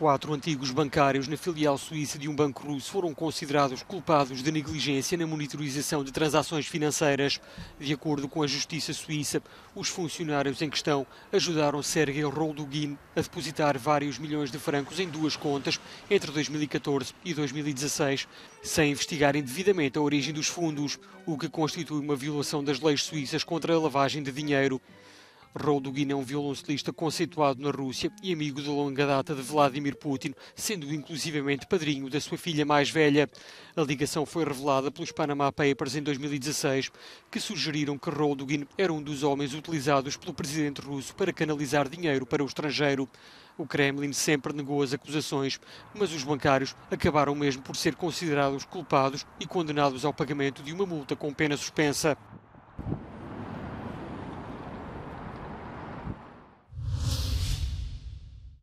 Quatro antigos bancários na filial suíça de um banco russo foram considerados culpados de negligência na monitorização de transações financeiras. De acordo com a justiça suíça, os funcionários em questão ajudaram Sergei Roldugin a depositar vários milhões de francos em duas contas entre 2014 e 2016, sem investigarem devidamente a origem dos fundos, o que constitui uma violação das leis suíças contra a lavagem de dinheiro. Rodugin é um violoncelista conceituado na Rússia e amigo de longa data de Vladimir Putin, sendo inclusivamente padrinho da sua filha mais velha. A ligação foi revelada pelos Panama Papers em 2016, que sugeriram que Rodugin era um dos homens utilizados pelo presidente russo para canalizar dinheiro para o estrangeiro. O Kremlin sempre negou as acusações, mas os bancários acabaram mesmo por ser considerados culpados e condenados ao pagamento de uma multa com pena suspensa.